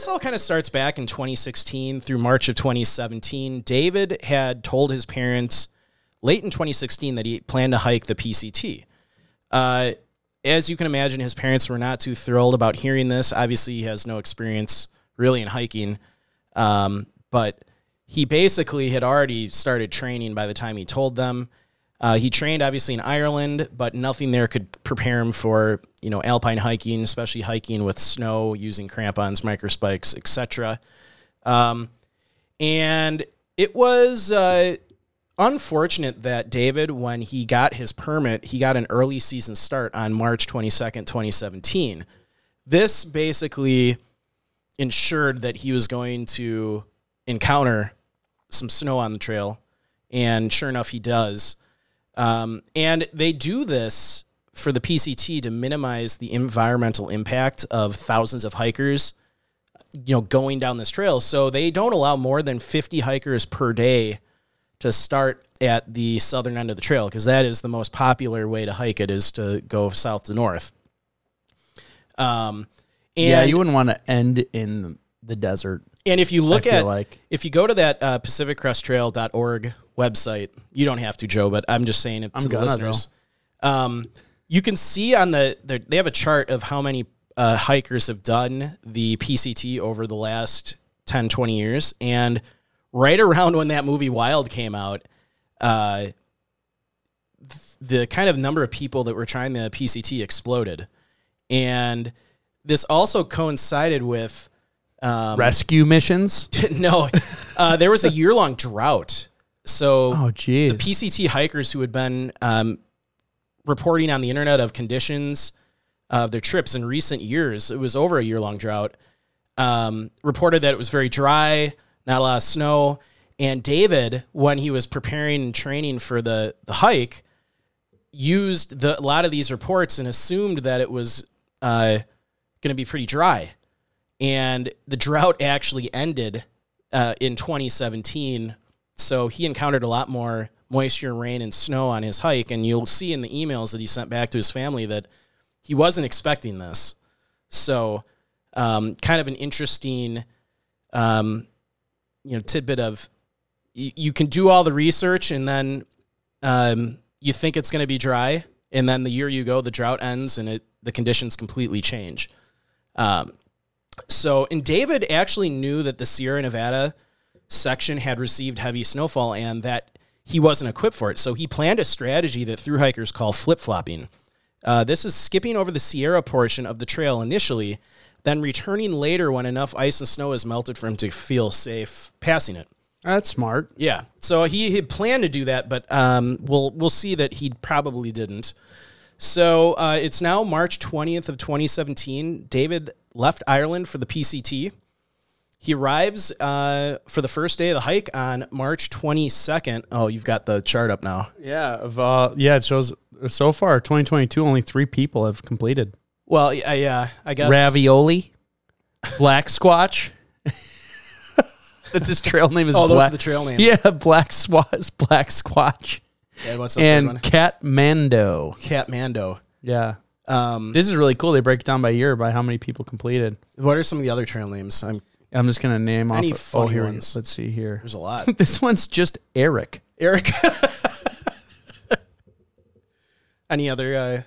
this all kind of starts back in 2016 through March of 2017. David had told his parents late in 2016 that he planned to hike the PCT. Uh, as you can imagine, his parents were not too thrilled about hearing this. Obviously, he has no experience really in hiking, um, but he basically had already started training by the time he told them. Uh, he trained obviously in Ireland, but nothing there could prepare him for you know alpine hiking, especially hiking with snow, using crampons, microspikes, etc. Um, and it was uh, unfortunate that David, when he got his permit, he got an early season start on March twenty second, twenty seventeen. This basically ensured that he was going to encounter some snow on the trail, and sure enough, he does. Um, and they do this for the PCT to minimize the environmental impact of thousands of hikers, you know, going down this trail. So they don't allow more than 50 hikers per day to start at the southern end of the trail because that is the most popular way to hike it is to go south to north. Um, and yeah, you wouldn't want to end in the desert. and if you look at like. if you go to that uh, pacificcresttrail.org website, you don't have to, Joe, but I'm just saying it I'm to the listeners. Um, you can see on the, the they have a chart of how many uh, hikers have done the PCT over the last 10, 20 years. And right around when that movie Wild came out, uh, the kind of number of people that were trying the PCT exploded. And this also coincided with um, Rescue missions? no, uh, there was a year long drought. So Oh, geez. the PCT hikers who had been um, reporting on the internet of conditions of their trips in recent years, it was over a year long drought, um, reported that it was very dry, not a lot of snow. And David, when he was preparing and training for the, the hike, used the, a lot of these reports and assumed that it was uh, going to be pretty dry. And the drought actually ended uh, in 2017. So he encountered a lot more moisture, rain, and snow on his hike. And you'll see in the emails that he sent back to his family that he wasn't expecting this. So, um, kind of an interesting, um, you know, tidbit of you, can do all the research and then um, you think it's going to be dry, and then the year you go, the drought ends and it the conditions completely change. Um, so, and David actually knew that the Sierra Nevada section had received heavy snowfall and that he wasn't equipped for it. So he planned a strategy that through hikers call flip flopping. Uh, this is skipping over the Sierra portion of the trail initially, then returning later when enough ice and snow has melted for him to feel safe passing it. That's smart. Yeah. So he had planned to do that, but um, we'll we'll see that he probably didn't. So uh, it's now March 20th of 2017. David left Ireland for the PCT. He arrives uh, for the first day of the hike on March 22nd. Oh, you've got the chart up now. Yeah. Of, uh, yeah, it shows so far, 2022, only three people have completed. Well, yeah, yeah I guess. Ravioli, Black Squatch. That's his trail name is Oh, those Black. are the trail names. Yeah, Black Swat, Black Squatch, And what's the third and one? Catmando. Catmando. Yeah. Um, This is really cool. They break it down by year by how many people completed. what are some of the other trail names? I'm, I'm just gonna name Any off. funny oh, here, ones? let's see here. there's a lot. this one's just Eric. Eric. any other uh,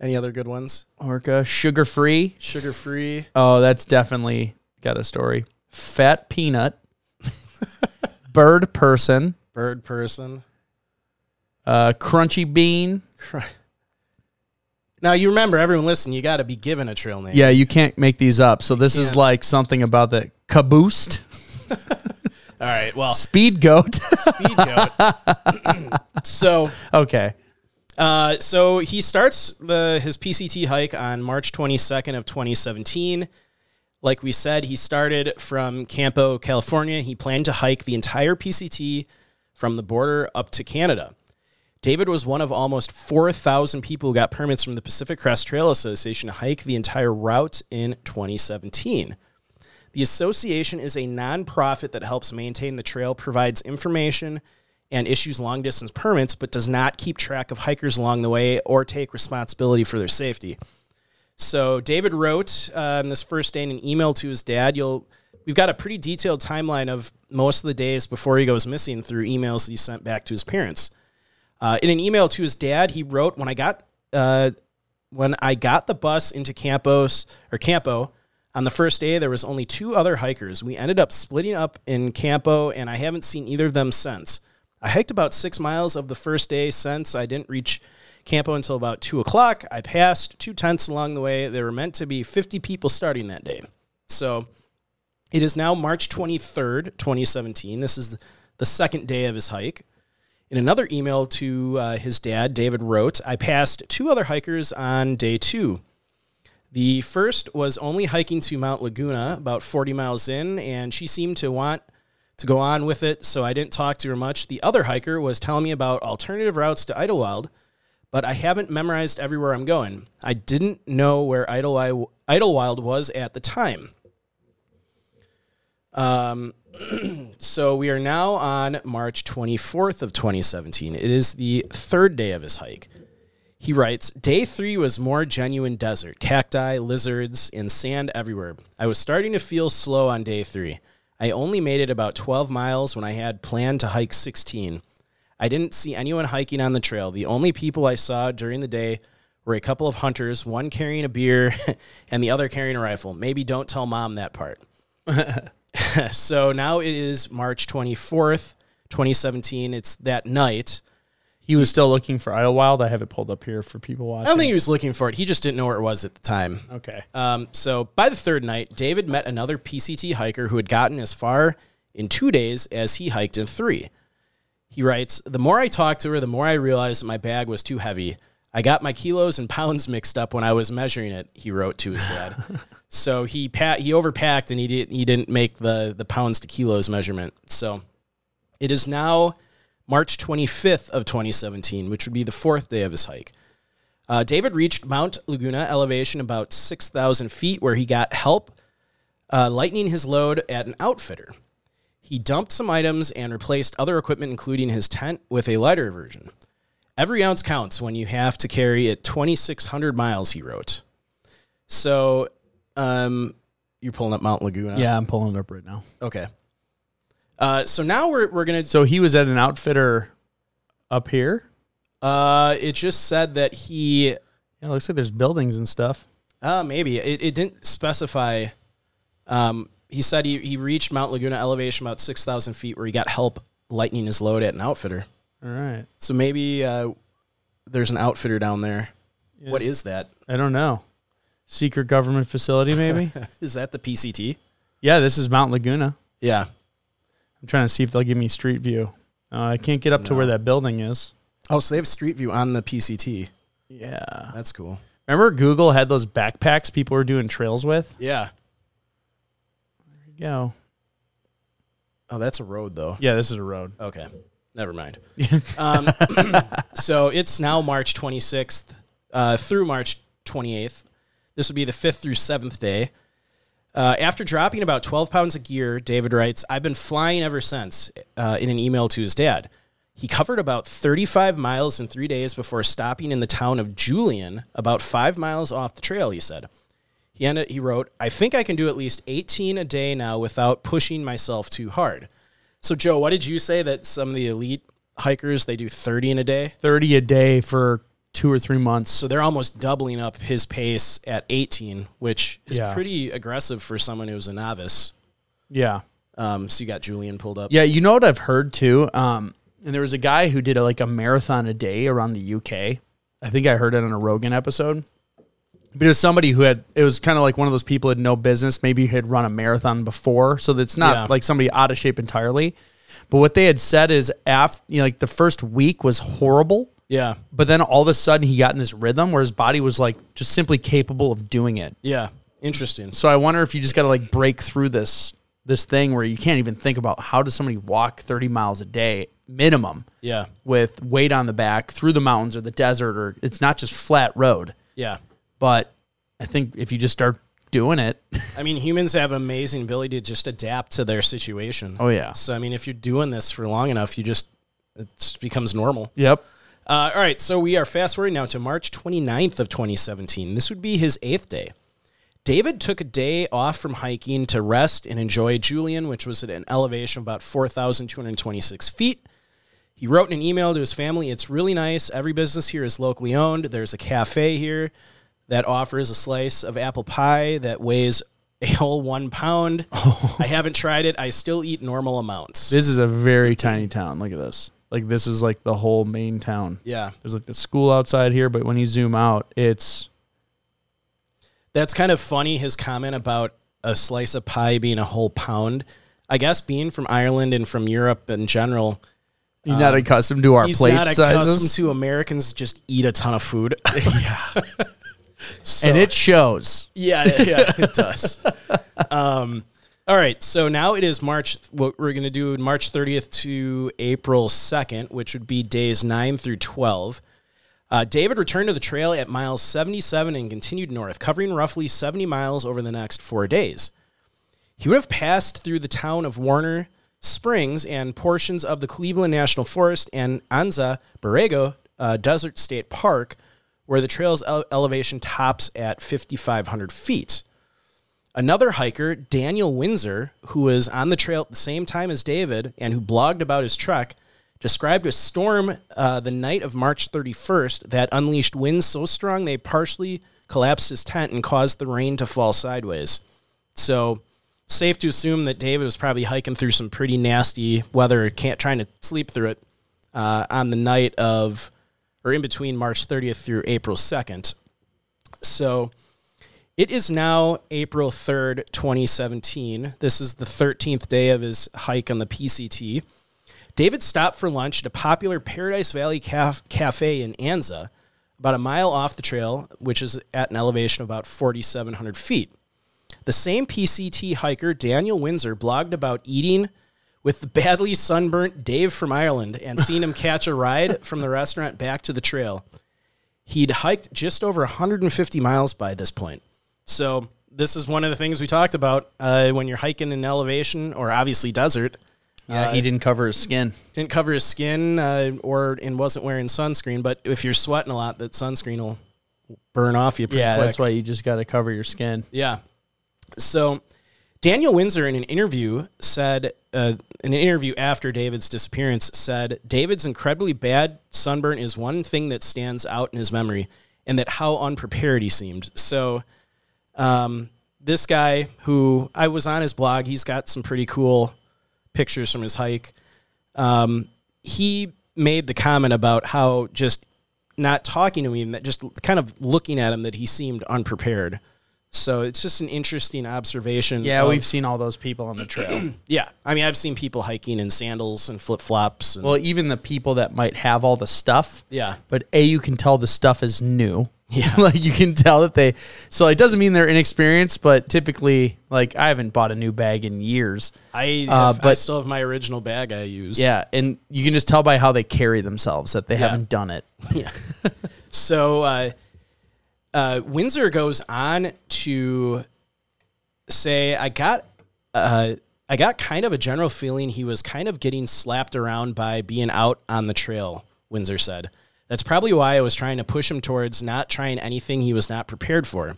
any other good ones? Orca, sugar free. Sugar free. Oh, that's definitely got a story. Fat peanut. Bird person. Bird person. Uh, crunchy bean. Now you remember, everyone listen. You got to be given a trail name. Yeah, you can't make these up. So this is can't. like something about the caboost. All right. Well, Speed goat. speed goat. so, okay. uh, so he starts the his PCT hike on March 22nd of 2017. Like we said, he started from Campo, California. He planned to hike the entire PCT from the border up to Canada. David was one of almost 4,000 people who got permits from the Pacific Crest Trail Association to hike the entire route in 2017. The association is a nonprofit that helps maintain the trail, provides information, and issues long distance permits, but does not keep track of hikers along the way or take responsibility for their safety. So David wrote uh, on this first day in an email to his dad. You'll we've got a pretty detailed timeline of most of the days before he goes missing through emails that he sent back to his parents. Uh, in an email to his dad, he wrote, "When I got uh, when I got the bus into Campos or Campo on the first day, there was only two other hikers. We ended up splitting up in Campo, and I haven't seen either of them since. I hiked about six miles of the first day since I didn't reach." Campo until about two o'clock. I passed two tents along the way. There were meant to be 50 people starting that day. So it is now March 23rd, 2017. This is the second day of his hike. In another email to uh, his dad, David wrote, I passed two other hikers on day two. The first was only hiking to Mount Laguna, about 40 miles in, and she seemed to want to go on with it, so I didn't talk to her much. The other hiker was telling me about alternative routes to Idyllwild, but I haven't memorized everywhere I'm going. I didn't know where Idyllwild, was at the time. Um, so we are now on March 24th of 2017. It is the third day of his hike. He writes, Day three was more genuine desert, cacti, lizards, and sand everywhere. I was starting to feel slow on day three. I only made it about 12 miles when I had planned to hike 16. I didn't see anyone hiking on the trail. The only people I saw during the day were a couple of hunters, one carrying a beer and the other carrying a rifle. Maybe don't tell mom that part. so now it is March 24th, 2017. It's that night. He was still looking for Idyllwild. I have it pulled up here for people watching. I don't think he was looking for it. He just didn't know where it was at the time. Okay. Um, so by the third night, David met another PCT hiker who had gotten as far in two days as he hiked in three. He writes, The more I talked to her, the more I realized my bag was too heavy. I got my kilos and pounds mixed up when I was measuring it, he wrote to his dad. so he pat he overpacked and he didn't he didn't make the the pounds to kilos measurement. So it is now March 25th of 2017, which would be the fourth day of his hike. Uh, David reached Mount Laguna elevation about 6,000 feet, where he got help uh, lightening his load at an outfitter. He dumped some items and replaced other equipment, including his tent, with a lighter version. Every ounce counts when you have to carry it 2,600 miles, he wrote. So, um, you're pulling up Mount Laguna. Yeah, I'm pulling it up right now. Okay. Uh, so now we're, we're going to. So he was at an outfitter up here. Uh, it just said that he. Yeah, it looks like there's buildings and stuff. Uh, maybe. It, it didn't specify. Um, he said he, he reached Mount Laguna elevation about 6,000 feet where he got help lightening his load at an outfitter. All right. So maybe uh, there's an outfitter down there. Yeah, What is that? I don't know. Secret government facility, maybe? Is that the PCT? yeah, this is Mount Laguna. Yeah. I'm trying to see if they'll give me street view. Uh, I can't get up to where that building is. Oh, so they have Street View on the PCT. Yeah. That's cool. Remember Google had those backpacks people were doing trails with? Yeah. There you go. Oh, that's a road though. Yeah, this is a road. Okay. Never mind. um, so it's now March 26th uh, through March 28th. This would be the fifth through seventh day. Uh, after dropping about 12 pounds of gear, David writes, I've been flying ever since uh, in an email to his dad. He covered about 35 miles in three days before stopping in the town of Julian, about five miles off the trail, he said. He, ended, he wrote, I think I can do at least 18 a day now without pushing myself too hard. So, Joe, what did you say that some of the elite hikers, they do 30 in a day? 30 a day for two or three months. So they're almost doubling up his pace at 18, which is Yeah. pretty aggressive for someone who's a novice. yeah. Um, so you got Julian pulled up. Yeah, you know what I've heard too? Um, and there was a guy who did a, like a marathon a day around the UK. I think I heard it on a Rogan episode. But it was somebody who had, it was kind of like one of those people had no business, maybe had run a marathon before. So it's not Yeah. like somebody out of shape entirely. But what they had said is, after, you know, like the first week was horrible. Yeah. But then all of a sudden he got in this rhythm where his body was like just simply capable of doing it. Yeah. Interesting. So I wonder if you just got to like break through this this thing where you can't even think about how does somebody walk 30 miles a day minimum Yeah. with weight on the back through the mountains or the desert or it's not just flat road. Yeah. But I think if you just start doing it, I mean, humans have amazing ability to just adapt to their situation. oh yeah. So, I mean, if you're doing this for long enough, you just, it just becomes normal. Yep. Uh, all right, so we are fast forwarding now to March 29th of 2017. This would be his eighth day. David took a day off from hiking to rest and enjoy Julian, which was at an elevation of about 4,226 feet. He wrote in an email to his family, It's really nice. Every business here is locally owned. There's a cafe here that offers a slice of apple pie that weighs a whole one pound. Oh. I haven't tried it. I still eat normal amounts. This is a very tiny town. Look at this. Like this is like the whole main town. Yeah. There's like the school outside here, but when you zoom out, it's That's kind of funny, his comment about a slice of pie being a whole pound. I guess being from Ireland and from Europe in general, he's not um, accustomed to our he's plate not accustomed sizes. to Americans just eat a ton of food. yeah. So- and it shows. Yeah, yeah, it does. um, all right, so now it is March. What we're going to do March 30th to April 2nd, which would be days 9 through 12. Uh, David returned to the trail at miles 77 and continued north, covering roughly 70 miles over the next four days. He would have passed through the town of Warner Springs and portions of the Cleveland National Forest and Anza Borrego uh, Desert State Park, where the trail's ele- elevation tops at 5,500 feet. Another hiker, Daniel Windsor, who was on the trail at the same time as David and who blogged about his trek, described a storm uh, the night of March 31st that unleashed winds so strong they partially collapsed his tent and caused the rain to fall sideways. So, safe to assume that David was probably hiking through some pretty nasty weather, can't trying to sleep through it uh, on the night of, or in between March 30th through April 2nd. So, it is now April 3rd, 2017. This is the 13th day of his hike on the PCT. David stopped for lunch at a popular Paradise Valley caf- Cafe in Anza, about a mile off the trail, which is at an elevation of about 4,700 feet. The same PCT hiker, Daniel Windsor, blogged about eating with the badly sunburnt Dave from Ireland and seeing him catch a ride from the restaurant back to the trail. He'd hiked just over 150 miles by this point. So, this is one of the things we talked about uh, when you're hiking in elevation or obviously desert. Yeah, he didn't cover his skin. Didn't cover his skin uh, or and wasn't wearing sunscreen, but if you're sweating a lot, that sunscreen will burn off you pretty Yeah, quick. that's why you just got to cover your skin. Yeah. So Daniel Windsor in an interview said, uh, in an interview after David's disappearance, said David's incredibly bad sunburn is one thing that stands out in his memory, and that how unprepared he seemed. So, um, this guy who I was on his blog, he's got some pretty cool pictures from his hike. Um, he made the comment about how just not talking to him, that just kind of looking at him, that he seemed unprepared. So it's just an interesting observation. Yeah, of- we've seen all those people on the trail. yeah. I mean, I've seen people hiking in sandals and flip flops. Well, even the people that might have all the stuff, yeah, but A, you can tell the stuff is new. Yeah. like you can tell that they, so it doesn't mean they're inexperienced, but typically, like I haven't bought a new bag in years. I, Uh, have- I but- still have my original bag I use. Yeah. And you can just tell by how they carry themselves that they haven't done it. yeah. so uh, uh, Windsor goes on to say, "I got, uh, I got kind of a general feeling he was kind of getting slapped around by being out on the trail." Windsor said, "That's probably why I was trying to push him towards not trying anything he was not prepared for."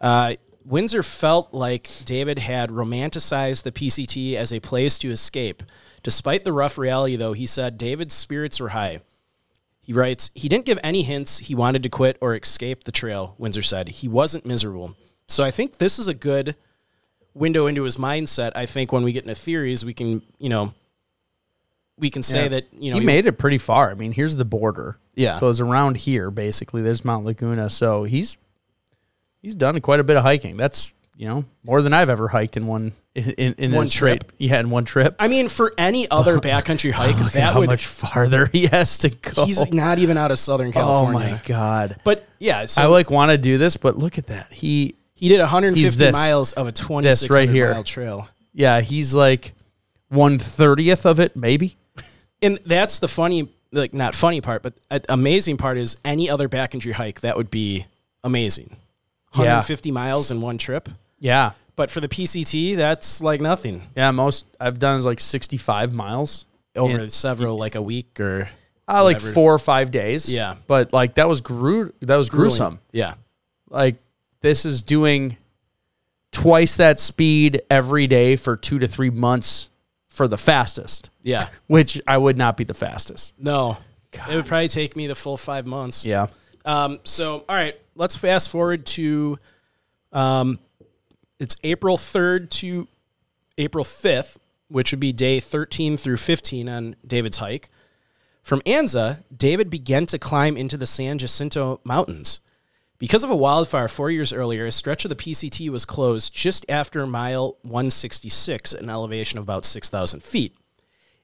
Uh, Windsor felt like David had romanticized the PCT as a place to escape. Despite the rough reality, though, he said David's spirits were high. He writes, he didn't give any hints he wanted to quit or escape the trail, Windsor said. He wasn't miserable. So I think this is a good window into his mindset. I think when we get into theories, we can, you know, we can say Yeah. that, you know, he made it pretty far. I mean, here's the border. Yeah. So it's around here, basically. There's Mount Laguna. So he's he's done quite a bit of hiking. That's you know more than I've ever hiked in one in, in, in One straight- trip? Yeah, in one trip. I mean, for any other backcountry hike, at that how would, much farther he has to go. he's not even out of Southern California. oh my god! But yeah, so I like want to do this, but look at that. He he did 150 this. miles of a 2600 here. mile trail. yeah, he's like one thirtieth of it, maybe. and that's the funny like not funny part but amazing part is any other backcountry hike that would be amazing Yeah. 150 miles in one trip Yeah, but for the pct that's like nothing yeah. Most I've done is like sixty five miles. over And- several like a week or Uh, like Whatever. four or five days. Yeah. But like that was gru- that was gruesome. Yeah. Like this is doing twice that speed every day for two to three months for the fastest, Yeah. which I would not be the fastest. No. It would probably take me the full five months. Yeah. Um, so, all right, let's fast forward to um, it's April 3rd to April 5th, which would be day 13 through 15 on David's hike. From Anza, David began to climb into the San Jacinto Mountains. Because of a wildfire four years earlier, a stretch of the PCT was closed just after mile 166 at an elevation of about 6,000 feet.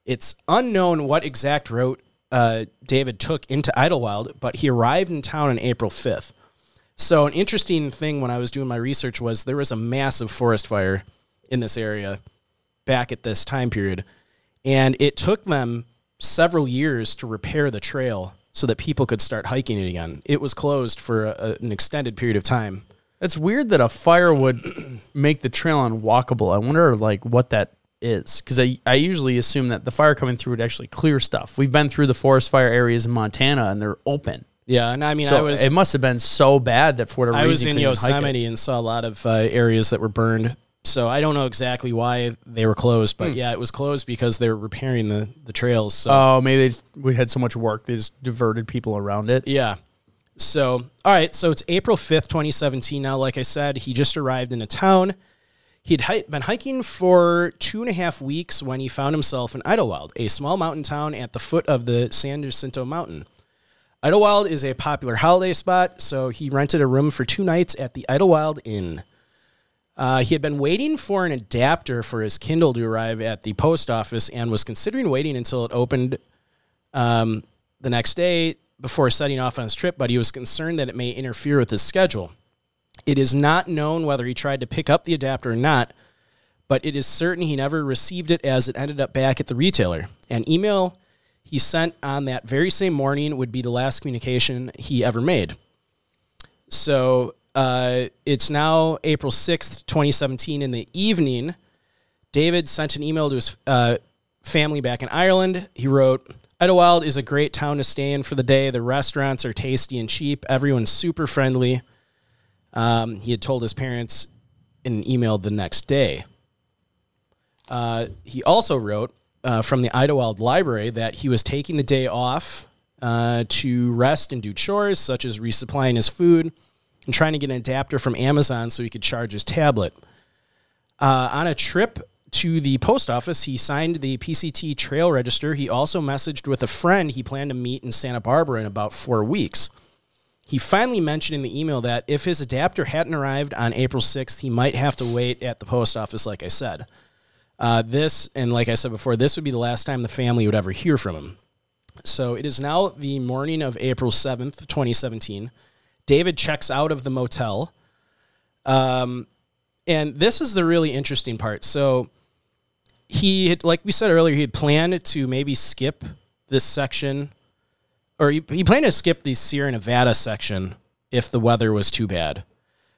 It's unknown what exact route uh, David took into Idyllwild, but he arrived in town on April 5th. So, an interesting thing when I was doing my research was there was a massive forest fire in this area back at this time period. And it took them several years to repair the trail so that people could start hiking it again. It was closed for a, an extended period of time. It's weird that a fire would make the trail unwalkable. I wonder like what that is because I, I usually assume that the fire coming through would actually clear stuff. We've been through the forest fire areas in Montana and they're open. Yeah, and I mean, So I was it must have been so bad that for whatever I was in you couldn't hike it. Yosemite and saw a lot of uh, areas that were burned. So I don't know exactly why they were closed, Hmm. but yeah, it was closed because they were repairing the the trails. So Oh, maybe they we had so much work they just diverted people around it. yeah. So all right, so it's April fifth, twenty seventeen. Now, like I said, he just arrived in a town. He'd hi- been hiking for two and a half weeks when he found himself in Idyllwild, a small mountain town at the foot of the San Jacinto Mountain. Idyllwild is a popular holiday spot, so he rented a room for two nights at the Idyllwild Inn. Uh, he had been waiting for an adapter for his Kindle to arrive at the post office and was considering waiting until it opened um, the next day before setting off on his trip, but he was concerned that it may interfere with his schedule. It is not known whether he tried to pick up the adapter or not, but it is certain he never received it as it ended up back at the retailer. An email he sent on that very same morning would be the last communication he ever made. So uh, it's now April 6th, 2017, in the evening. David sent an email to his uh, family back in Ireland. He wrote, Idyllwild is a great town to stay in for the day. The restaurants are tasty and cheap. Everyone's super friendly. Um, he had told his parents in an email the next day. Uh, he also wrote uh, from the Idyllwild Library that he was taking the day off uh, to rest and do chores, such as resupplying his food and trying to get an adapter from Amazon so he could charge his tablet. Uh, on a trip to the post office, he signed the PCT trail register. He also messaged with a friend he planned to meet in Santa Barbara in about four weeks. He finally mentioned in the email that if his adapter hadn't arrived on April 6th, he might have to wait at the post office, like I said. Uh, this, and like I said before, this would be the last time the family would ever hear from him. So it is now the morning of April 7th, 2017. David checks out of the motel. Um, and this is the really interesting part. So he had, like we said earlier, he had planned to maybe skip this section, or he, he planned to skip the Sierra Nevada section if the weather was too bad.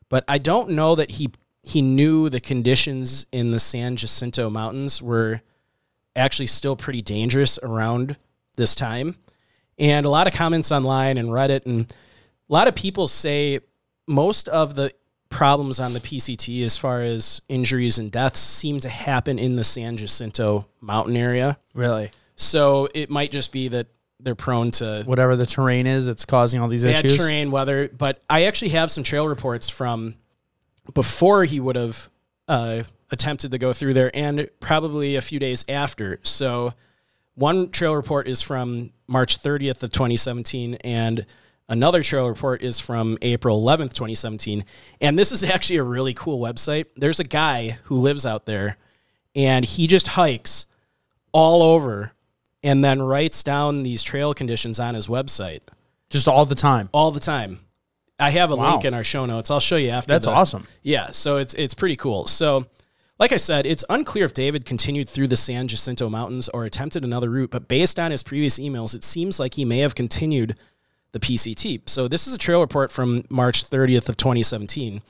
But I don't know that he he knew the conditions in the San Jacinto Mountains were actually still pretty dangerous around this time. And a lot of comments online and Reddit and a lot of people say most of the problems on the PCT as far as injuries and deaths seem to happen in the San Jacinto mountain area. Really, So it might just be that they're prone to whatever the terrain is, it's causing all these bad issues. terrain, weather. But I actually have some trail reports from before he would have uh, attempted to go through there and probably a few days after. So one trail report is from March 30th of 2017 and another trail report is from April 11th, 2017. And this is actually a really cool website. There's a guy who lives out there and he just hikes all over and then writes down these trail conditions on his website Just all the time. all the time. I have a Wow. link in our show notes. I'll show you after. That's the- awesome. Yeah, so it's it's pretty cool. So, like I said, it's unclear if David continued through the San Jacinto Mountains or attempted another route, but based on his previous emails, it seems like he may have continued the PCT. So this is a trail report from March 30th of 2017.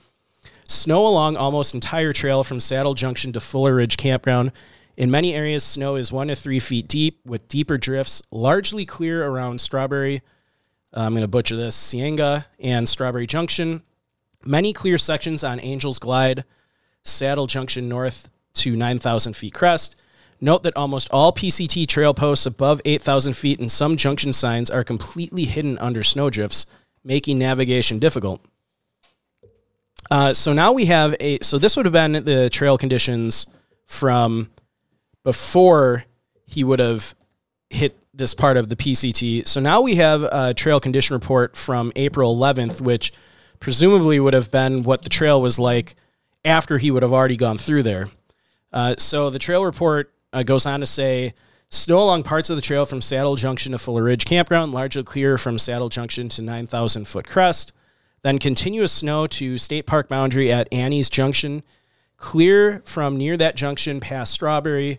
Snow along almost entire trail from Saddle Junction to Fuller Ridge Campground In many areas, snow is one to three feet deep with deeper drifts, largely clear around Strawberry. Uh, I'm going to butcher this, Cienga and Strawberry Junction. Many clear sections on Angels Glide, Saddle Junction north to 9,000 feet crest. Note that almost all PCT trail posts above 8,000 feet and some junction signs are completely hidden under snowdrifts, making navigation difficult. Uh, so now we have a. So this would have been the trail conditions from before he would have hit this part of the PCT. So now we have a trail condition report from April 11th, which presumably would have been what the trail was like after he would have already gone through there. Uh, so the trail report uh, goes on to say snow along parts of the trail from Saddle Junction to Fuller Ridge Campground, largely clear from Saddle Junction to 9,000 foot crest. Then continuous snow to State Park boundary at Annie's Junction, clear from near that junction past Strawberry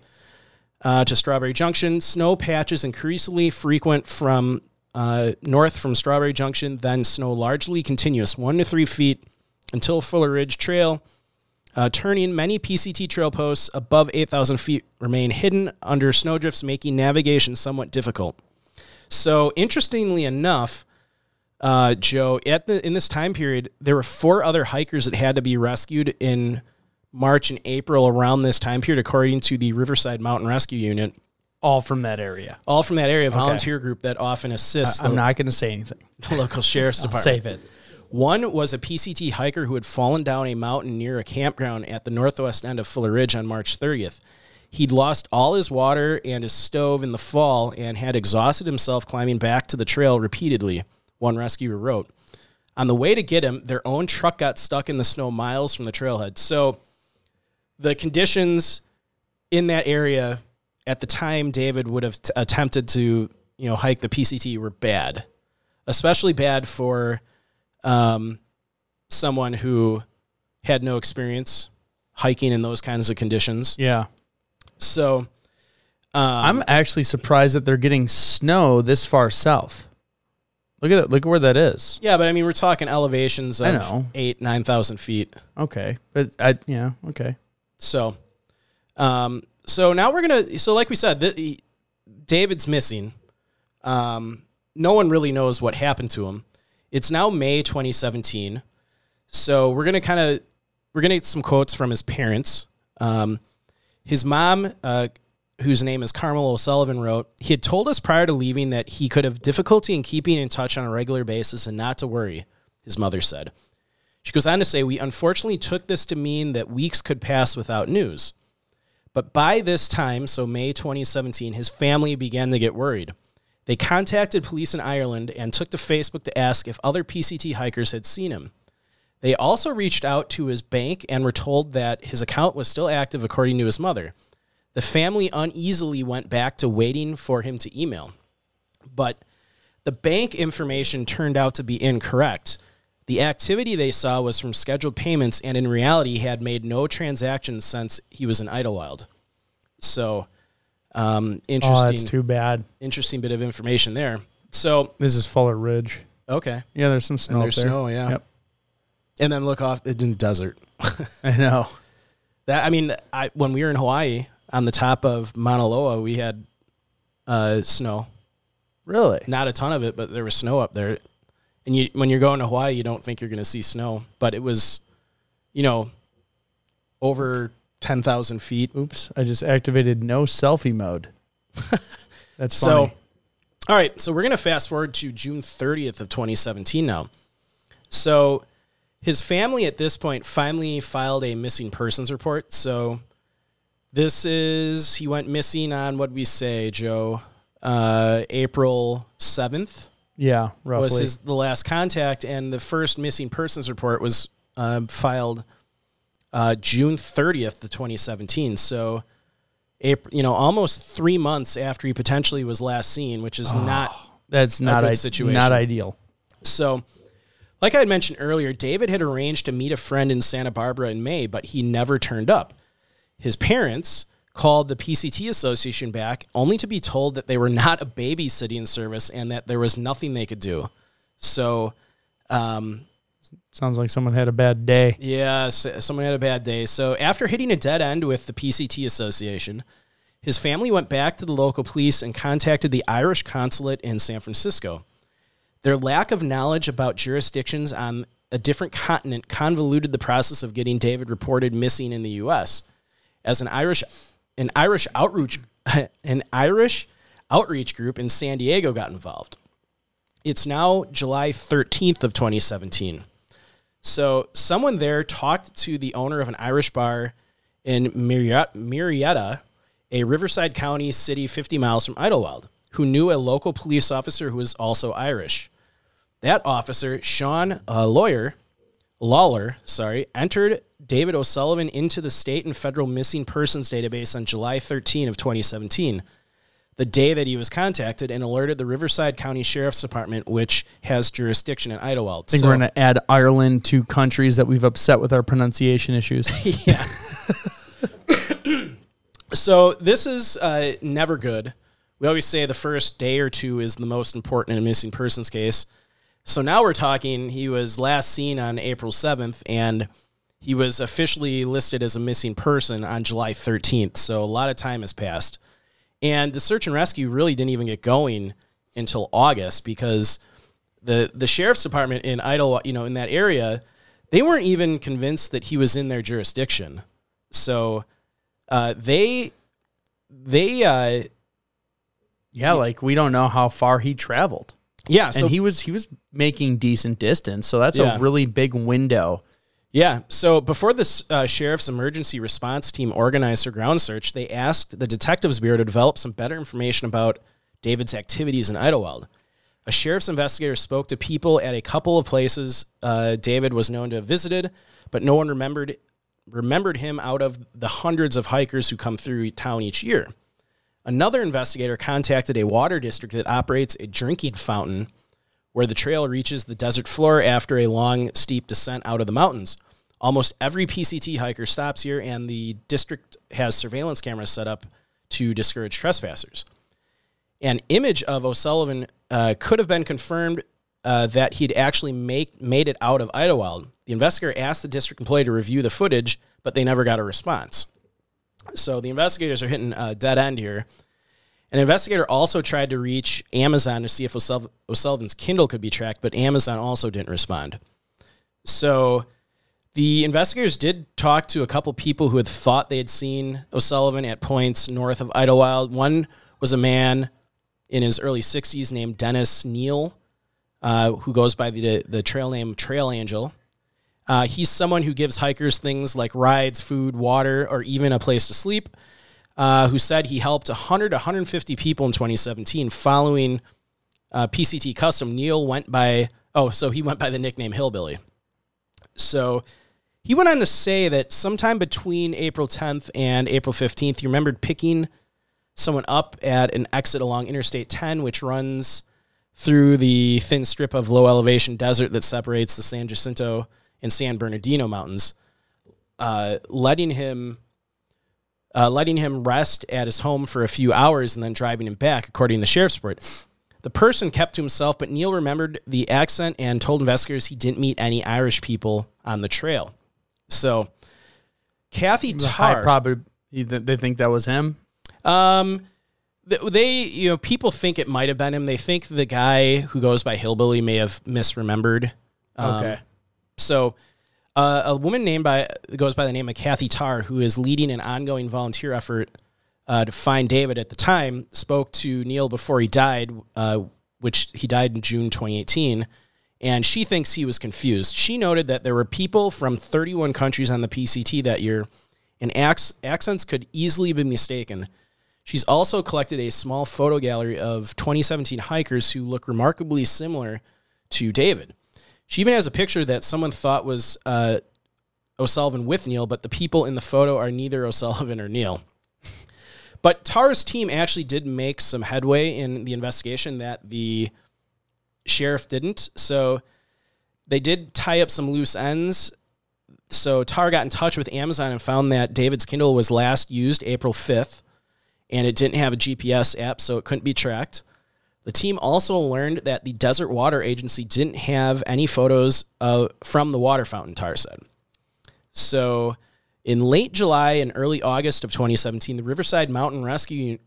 uh, to Strawberry Junction. Snow patches increasingly frequent from uh, north from Strawberry Junction, then snow largely continuous, one to three feet until Fuller Ridge Trail. Uh, turning many PCT trail posts above 8,000 feet remain hidden under snowdrifts, making navigation somewhat difficult. So, interestingly enough, uh, Joe, at the in this time period, there were four other hikers that had to be rescued in March and April around this time period, according to the Riverside Mountain Rescue Unit, All from that area. all from that area, volunteer group that often assists I'm the, not going to say anything. the local sheriff's department. Save it. One was a PCT hiker who had fallen down a mountain near a campground at the northwest end of Fuller Ridge on March 30th. He'd lost all his water and his stove in the fall and had exhausted himself climbing back to the trail repeatedly, one rescuer wrote. On the way to get him, their own truck got stuck in the snow miles from the trailhead. So the conditions in that area at the time David would have t- attempted to, you know, hike the PCT were bad, especially bad for um, someone who had no experience hiking in those kinds of conditions. Yeah. So um, I'm actually surprised that they're getting snow this far south. Look at that. Look at where that is. yeah, but I mean, we're talking elevations I of know. eight, nine thousand feet. Okay. But I, yeah, okay. So, um, so now we're gonna. So, like we said, th- David's missing. Um, no one really knows what happened to him. It's now May 2017. So we're gonna kind of we're gonna get some quotes from his parents. Um, his mom, uh, whose name is Carmel O'Sullivan, wrote, He had told us prior to leaving that he could have difficulty in keeping in touch on a regular basis and not to worry, his mother said. She goes on to say, We unfortunately took this to mean that weeks could pass without news. But by this time, so May 2017, his family began to get worried. They contacted police in Ireland and took to Facebook to ask if other PCT hikers had seen him. They also reached out to his bank and were told that his account was still active, according to his mother. The family uneasily went back to waiting for him to email. But the bank information turned out to be incorrect. The activity they saw was from scheduled payments, and in reality, had made no transactions since he was in Idyllwild. So, um, Oh, interesting, that's too bad. interesting bit of information there. So, This is Fuller Ridge. okay, Yeah, there's some snow. and up there's there. snow, yeah. Yep. And then look off it's in the desert. I know. That I mean, I when we were in Hawaii on the top of Mauna Loa, we had uh, snow. Really? Not a ton of it, but there was snow up there. And you, when you're going to Hawaii, you don't think you're going to see snow, but it was, you know, over ten thousand feet. Oops. I just activated no selfie mode. That's So, funny. all right, so we're going to fast forward to June 30th of 2017 now. So, his family at this point finally filed a missing persons report. So, this is he went missing on what we say, Joe, uh, April 7th yeah, roughly. was his the last contact, and the first missing persons report was um, filed uh, June 30th of 2017. So, April, you know, almost three months after he potentially was last seen, which is not That's not good I- situation. Not ideal. so. Like I had mentioned earlier, David had arranged to meet a friend in Santa Barbara in May, but he never turned up. His parents called the PCT Association back only to be told that they were not a babysitting service and that there was nothing they could do. So, um, Sounds like someone had a bad day. yeah, s- someone had a bad day. So after hitting a dead end with the PCT Association, his family went back to the local police and contacted the Irish consulate in San Francisco. Their lack of knowledge about jurisdictions on a different continent convoluted the process of getting David reported missing in the U.S. As an Irish, an Irish outreach, an Irish outreach group in San Diego got involved. It's now July 13th of 2017. So someone there talked to the owner of an Irish bar in Murrieta, a Riverside County city 50 miles from Idyllwild, who knew a local police officer who was also Irish. That officer, Sean a Lawyer, Lawler, sorry, entered David O'Sullivan into the state and federal missing persons database on July 13 of 2017 the day that he was contacted and alerted the Riverside County Sheriff's Department, which has jurisdiction in Idyllwild. I think so, we're going to add Ireland to countries that we've upset with our pronunciation issues. yeah. so this is uh, never good. We always say the first day or two is the most important in a missing persons case. So now we're talking, he was last seen on April 7th, and he was officially listed as a missing person on July 13th. So a lot of time has passed. And the search and rescue really didn't even get going until August because the the sheriff's department in Idle, you know, in that area, they weren't even convinced that he was in their jurisdiction. So uh, they they uh, yeah, like we don't know how far he traveled. Yeah, so and he was he was making decent distance, so that's yeah. a really big window yeah. So before the uh, sheriff's emergency response team organized their ground search, they asked the detectives bureau to develop some better information about David's activities in Idyllwild. A sheriff's investigator spoke to people at a couple of places uh, David was known to have visited, but no one remembered remembered him out of the hundreds of hikers who come through town each year. Another investigator contacted a water district that operates a drinking fountain where the trail reaches the desert floor after a long, steep descent out of the mountains. Almost every PCT hiker stops here, and the district has surveillance cameras set up to discourage trespassers. An image of O'Sullivan uh, could have been confirmed uh, that he'd actually make, made it out of Idyllwild. The investigator asked the district employee to review the footage, but they never got a response. So the investigators are hitting a dead end here. An investigator also tried to reach Amazon to see if O'Sullivan's Kindle could be tracked, but Amazon also didn't respond. So the investigators did talk to a couple people who had thought they had seen O'Sullivan at points north of Idyllwild. One was a man in his early 60s named Dennis Neal, uh, who goes by the, the trail name Trail Angel. Uh, he's someone who gives hikers things like rides, food, water, or even a place to sleep uh, who said he helped 100 to 150 people in 2017 following uh, PCT Custom. Neil went by, oh, so he went by the nickname Hillbilly. So he went on to say that sometime between April 10th and April 15th, he remembered picking someone up at an exit along Interstate 10, which runs through the thin strip of low elevation desert that separates the San Jacinto and San Bernardino mountains, uh, letting him uh, letting him rest at his home for a few hours and then driving him back, according to the sheriff's report. The person kept to himself, but Neil remembered the accent and told investigators he didn't meet any Irish people on the trail. So, Kathy Tarr. Probably they think that was him. Um, they you know people think it might have been him. They think the guy who goes by Hillbilly may have misremembered. Um, okay. So uh, a woman named by goes by the name of Kathy Tarr, who is leading an ongoing volunteer effort uh, to find David at the time, spoke to Neil before he died, uh, which he died in June 2018, and she thinks he was confused. She noted that there were people from 31 countries on the PCT that year, and accents could easily be mistaken. She's also collected a small photo gallery of 2017 hikers who look remarkably similar to David. She even has a picture that someone thought was uh, O'Sullivan with Neil, but the people in the photo are neither O'Sullivan or Neil. But Tarr's team actually did make some headway in the investigation that the sheriff didn't. So they did tie up some loose ends. So Tarr got in touch with Amazon and found that David's Kindle was last used April 5th, and it didn't have a GPS app, so it couldn't be tracked. The team also learned that the Desert Water Agency didn't have any photos uh, from the water fountain, Tarr said. So In late July and early August of 2017, the Riverside Mountain Rescue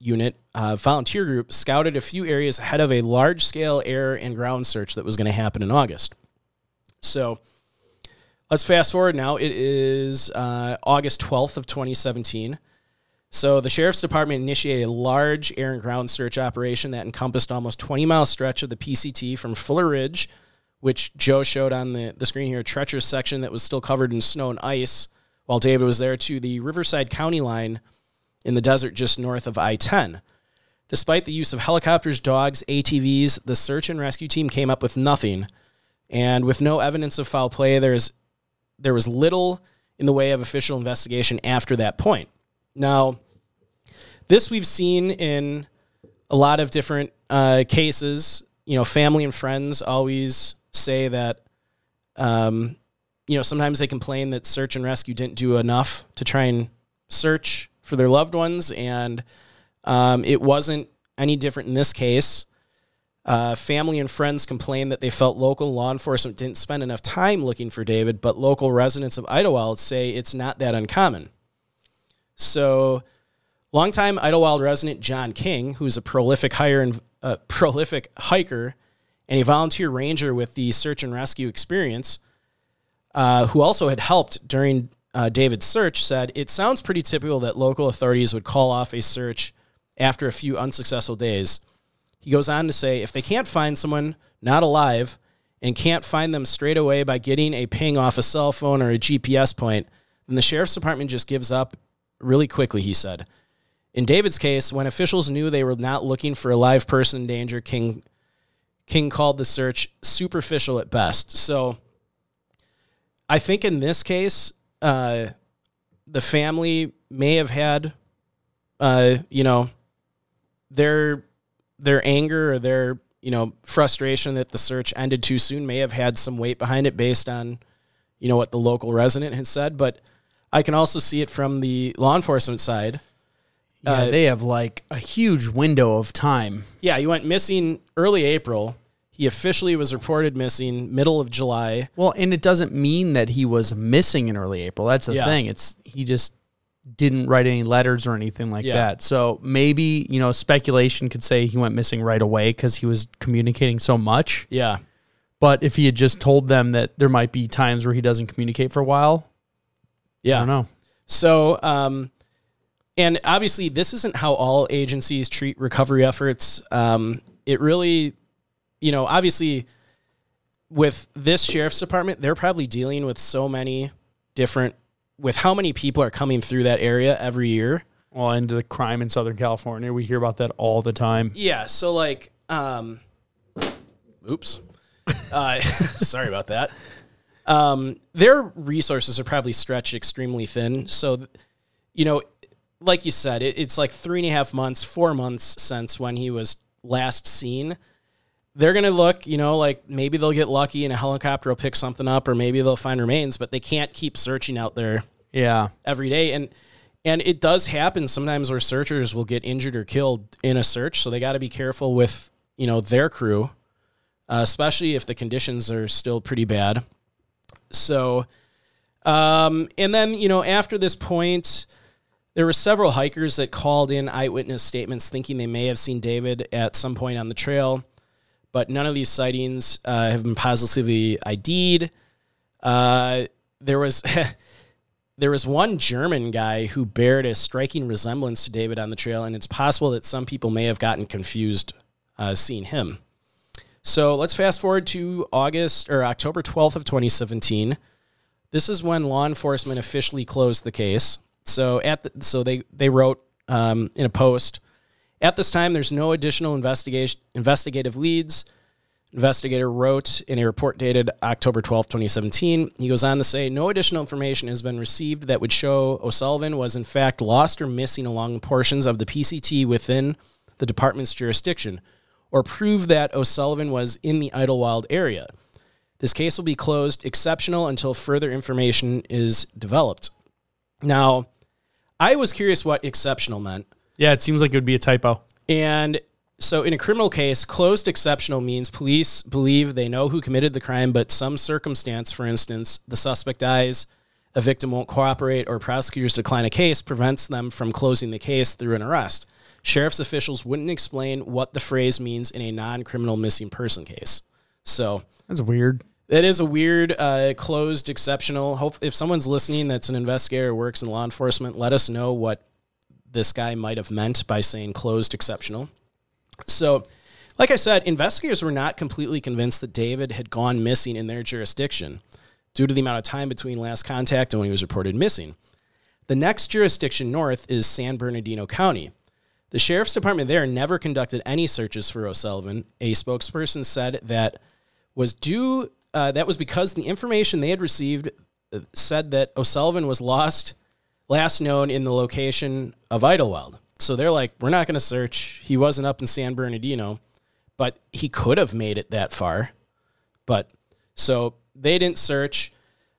Unit uh, volunteer group scouted a few areas ahead of a large scale air and ground search that was going to happen in August. So let's fast forward now. It is uh, August 12th of 2017. So the sheriff's department initiated a large air and ground search operation that encompassed almost 20 mile stretch of the PCT from Fuller Ridge, which Joe showed on the, the screen here, a treacherous section that was still covered in snow and ice while David was there, to the Riverside County line in the desert just north of I 10. Despite the use of helicopters, dogs, ATVs, the search and rescue team came up with nothing. And with no evidence of foul play, there's, there was little in the way of official investigation after that point. Now, this we've seen in a lot of different uh, cases. You know, family and friends always say that, um, you know, sometimes they complain that search and rescue didn't do enough to try and search for their loved ones, and um, it wasn't any different in this case. Uh, family and friends complained that they felt local law enforcement didn't spend enough time looking for David, but local residents of Idyllwild say it's not that uncommon. So, longtime Idyllwild resident John King, who's a prolific hire and uh, prolific hiker and a volunteer ranger with the search and rescue experience, uh, who also had helped during uh, David's search, said it sounds pretty typical that local authorities would call off a search after a few unsuccessful days. He goes on to say if they can't find someone not alive and can't find them straight away by getting a ping off a cell phone or a GPS point, then the sheriff's department just gives up really quickly, he said. In David's case, when officials knew they were not looking for a live person in danger, King King called the search superficial at best. So I think in this case, uh, the family may have had, uh, you know, their their anger or their you know frustration that the search ended too soon may have had some weight behind it based on you know what the local resident had said but i can also see it from the law enforcement side Yeah, Uh, they have like a huge window of time. yeah he went missing early april he officially was reported missing middle of july Well, and it doesn't mean that he was missing in early April. That's the Yeah. thing. It's he just didn't write any letters or anything like Yeah. that. So maybe, you know, speculation could say he went missing right away because he was communicating so much. yeah But if he had just told them that there might be times where he doesn't communicate for a while, yeah I don't know. So, um, and obviously, this isn't how all agencies treat recovery efforts. Um, it really, you know, obviously, with this sheriff's department, they're probably dealing with so many different, with how many people are coming through that area every year. Well, and the crime in Southern California, we hear about that all the time. Yeah. So, like, um, oops. Uh, sorry about that. Um, their resources are probably stretched extremely thin. So, you know, like you said, it, it's like three and a half months, four months since when he was last seen. They're going to look, you know, like maybe they'll get lucky and a helicopter will pick something up or maybe they'll find remains, but they can't keep searching out there Yeah. every day and and it does happen sometimes where searchers will get injured or killed in a search so they got to be careful with you know their crew uh, especially if the conditions are still pretty bad so um, and then you know after this point there were several hikers that called in eyewitness statements thinking they may have seen david at some point on the trail but none of these sightings uh, have been positively id'd uh, there was there was one German guy who bared a striking resemblance to David on the trail, and it's possible that some people may have gotten confused uh, seeing him. So let's fast forward to August or October 12th of 2017. This is when law enforcement officially closed the case. So at the, so they they wrote um, in a post. At this time, there's no additional investigation investigative leads. Investigator wrote in a report dated October 12, 2017. He goes on to say no additional information has been received that would show O'Sullivan was in fact lost or missing along portions of the PCT within the department's jurisdiction, or prove that O'Sullivan was in the Idyllwild area. This case will be closed exceptional until further information is developed. Now, I was curious what exceptional meant. Yeah, it seems like it would be a typo. And so, in a criminal case, closed exceptional means police believe they know who committed the crime, but some circumstance, for instance, the suspect dies, a victim won't cooperate or prosecutors decline a case prevents them from closing the case through an arrest. Sheriff's officials wouldn't explain what the phrase means in a non criminal missing person case. So That's weird. That is a weird, uh, closed, exceptional. Hope if someone's listening that's an investigator or works in law enforcement, let us know what this guy might have meant by saying closed, exceptional. So, like I said, investigators were not completely convinced that David had gone missing in their jurisdiction due to the amount of time between last contact and when he was reported missing. The next jurisdiction north is San Bernardino County. The sheriff's department there never conducted any searches for O'Sullivan. A spokesperson said that was due uh, that was because the information they had received uh, said that O'Sullivan was lost last known in the location of Idyllwild. So they're like, we're not going to search. He wasn't up in San Bernardino, but he could have made it that far. But so they didn't search.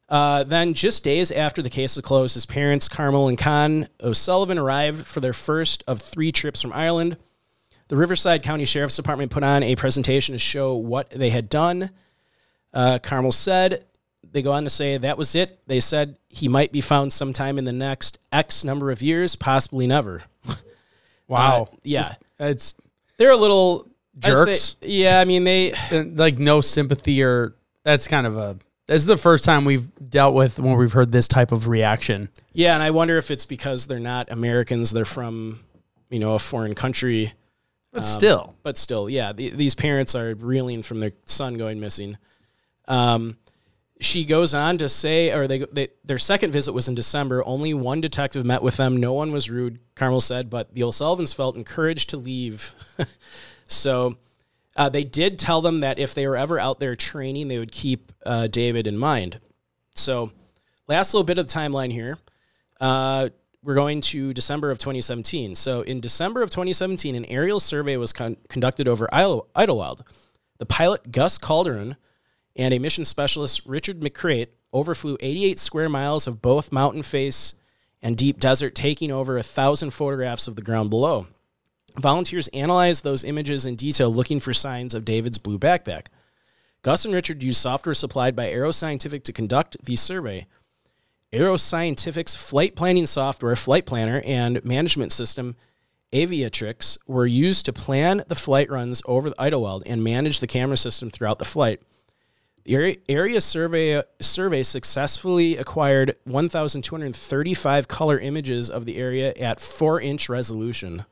Uh, then, just days after the case was closed, his parents, Carmel and Con O'Sullivan, arrived for their first of three trips from Ireland. The Riverside County Sheriff's Department put on a presentation to show what they had done. Uh, Carmel said, they go on to say that was it. They said he might be found sometime in the next X number of years, possibly never. Wow. Uh, yeah. It's They're a little I'd say- Jerks? yeah, I mean, they, uh, like no sympathy or that's kind of a this is the first time we've dealt with when we've heard this type of reaction. yeah, and I wonder if it's because they're not Americans, they're from, you know, a foreign country. But Um, still. but still, yeah, the, these parents are reeling from their son going missing. Um, she goes on to say, or they, they their second visit was in December. Only one detective met with them. No one was rude. Carmel said, but the O'Sullivans felt encouraged to leave. so uh, they did tell them that if they were ever out there training, they would keep uh, David in mind. So last little bit of the timeline here. Uh, we're going to December of 2017. So in December of 2017, an aerial survey was con- conducted over Idle- Idyllwild. The pilot Gus Calderon and a mission specialist Richard McCrate overflew 88 square miles of both mountain face and deep desert, taking over a thousand photographs of the ground below. Volunteers analyzed those images in detail, looking for signs of David's blue backpack. Gus and Richard used software supplied by Aero Scientific to conduct the survey. Aero Scientific's flight planning software, Flight Planner, and management system, Aviatrix, were used to plan the flight runs over the Idyllwild and manage the camera system throughout the flight. The area, area survey survey successfully acquired 1,235 color images of the area at four inch resolution.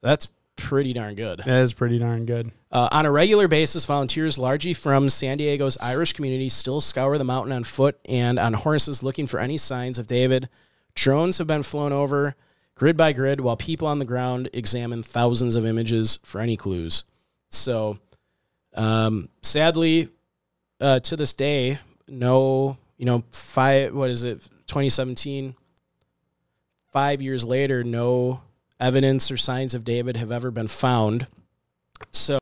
That's pretty darn good. That is pretty darn good. Uh, on a regular basis, volunteers largely from San Diego's Irish community still scour the mountain on foot and on horses looking for any signs of David. Drones have been flown over grid by grid while people on the ground examine thousands of images for any clues. So, um, sadly, uh, to this day, no, you know, five, what is it, 2017? Five years later, no evidence or signs of David have ever been found. So